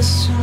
the.